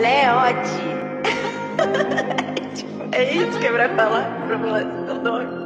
Leode. é isso que vai falar pra falar seu nome.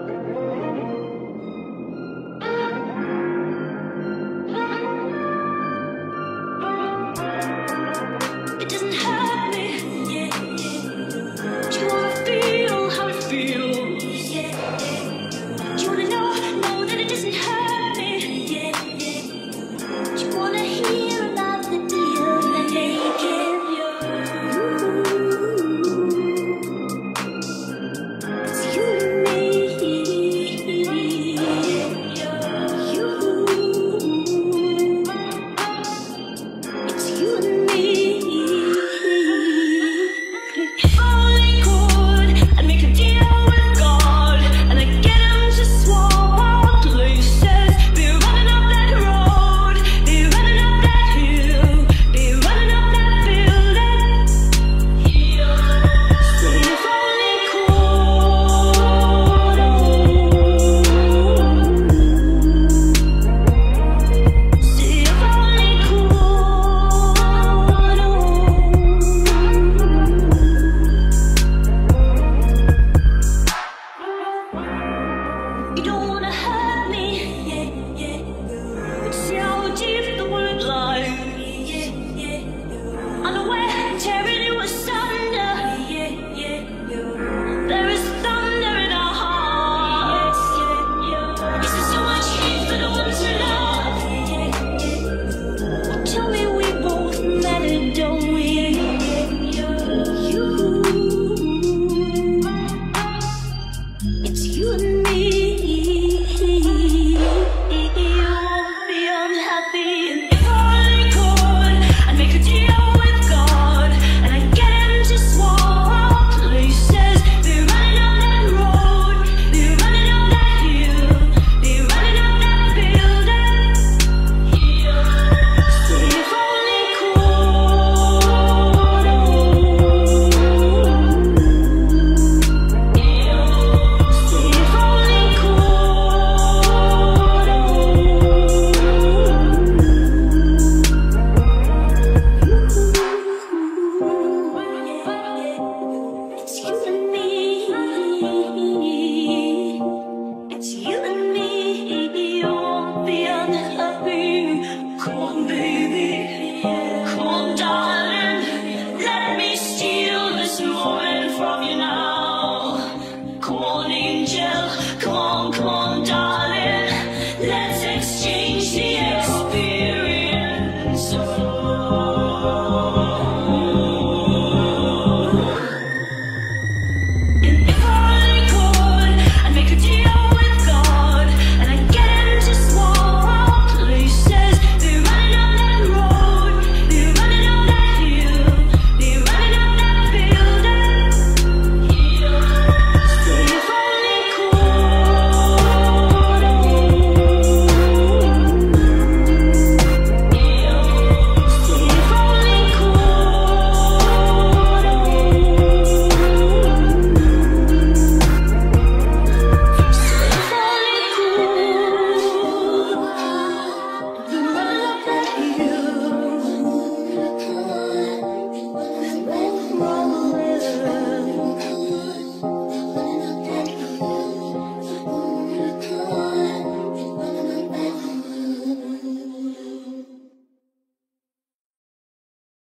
求你。don't.